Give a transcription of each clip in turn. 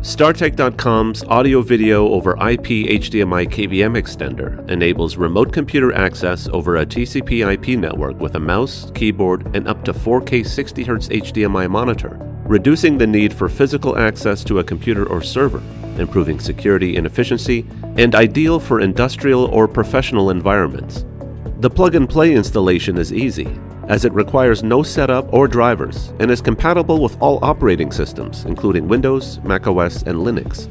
StarTech.com's audio video over IP HDMI KVM extender enables remote computer access over a TCP IP network with a mouse, keyboard, and up to 4K 60Hz HDMI monitor, reducing the need for physical access to a computer or server, improving security and efficiency, and ideal for industrial or professional environments. The plug and play installation is easy, as it requires no setup or drivers and is compatible with all operating systems, including Windows, macOS, and Linux.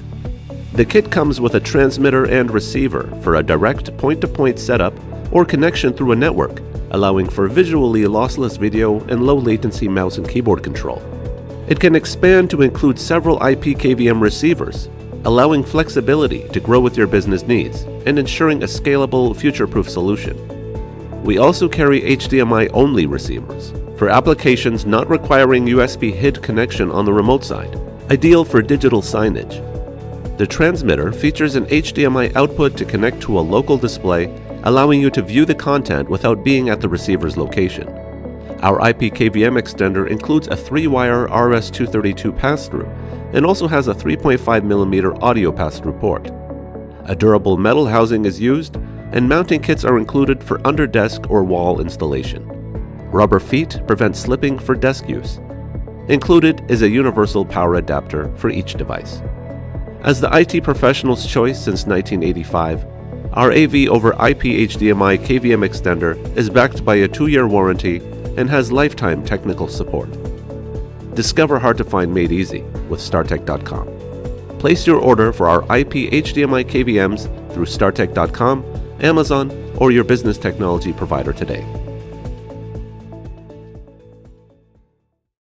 The kit comes with a transmitter and receiver for a direct point to point setup or connection through a network, allowing for visually lossless video and low latency mouse and keyboard control. It can expand to include several IP KVM receivers, allowing flexibility to grow with your business needs and ensuring a scalable, future proof solution. We also carry HDMI only receivers for applications not requiring USB HID connection on the remote side, ideal for digital signage. The transmitter features an HDMI output to connect to a local display, allowing you to view the content without being at the receiver's location. Our IP KVM extender includes a 3-wire RS-232 pass-through and also has a 3.5mm audio pass-through port. A durable metal housing is used and mounting kits are included for under desk or wall installation. Rubber feet prevent slipping for desk use. Included is a universal power adapter for each device. As the IT professional's choice since 1985, our AV over IP HDMI KVM extender is backed by a two year warranty and has lifetime technical support. Discover hard to find made easy with StarTech.com. Place your order for our IP HDMI KVMs through StarTech.com Amazon, or your business technology provider today.